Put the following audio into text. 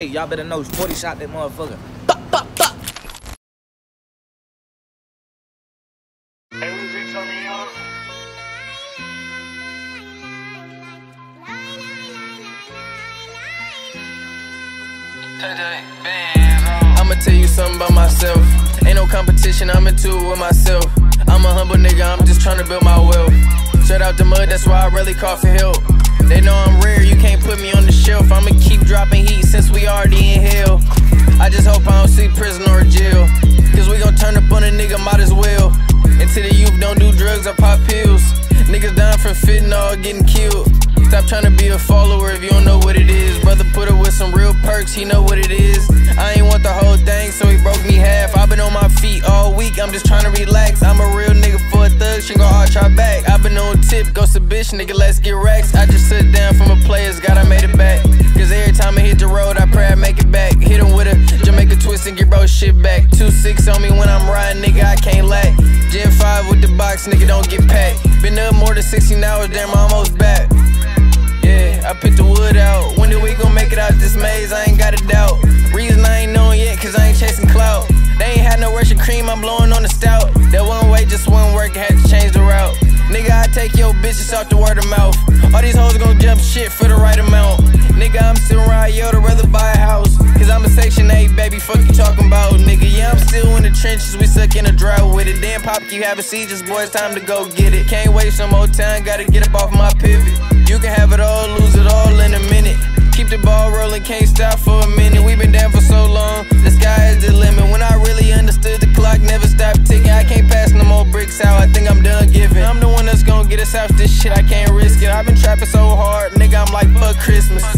Hey, y'all better know 40 shot that motherfucker. Bop, bop, bop. I'ma tell you something about myself. Ain't no competition, I'm into it with myself. I'm a humble nigga, I'm just trying to build my wealth. Straight out the mud, that's why I really call for help. They know I'm fentanyl, getting killed. Stop trying to be a follower if you don't know what it is. Brother put it with some real perks, he know what it is. I ain't want the whole thing, so he broke me half. i been on my feet all week, I'm just trying to relax. I'm a real nigga for a thug, she gon' arch our back. i been on tip, go a bitch, nigga, let's get racks. I just sit down from a player's, I made it and get bro shit back. Two six on me when I'm riding, nigga, I can't lack. Gen 5 with the box, nigga, don't get packed. Been up more than 16 hours, damn, I'm almost back. Yeah, I picked the wood out. When did we gon' make it out this maze? I ain't got a doubt. Reason I ain't knowing yet, cause I ain't chasing clout. They ain't had no Russian cream, I'm blowing on the stout. That one way just wouldn't work, had to change the route. Nigga, I take your bitches out the word of mouth. All these hoes gon' jump shit for the right amount. Nigga, I'm still around, yo, to rather buy Section 8, baby, fuck you talking about, nigga. Yeah, I'm still in the trenches, we suck in the dry with it. Damn, pop, keep having seizures, boy, it's time to go get it. Can't waste no more time, gotta get up off my pivot. You can have it all, lose it all in a minute. Keep the ball rolling, can't stop for a minute. We've been down for so long, the sky is the limit. When I really understood the clock never stopped ticking, I can't pass no more bricks out. I think I'm done giving. I'm the one that's gonna get us out this shit, I can't risk it. I've been trapping so hard, nigga, I'm like, fuck Christmas.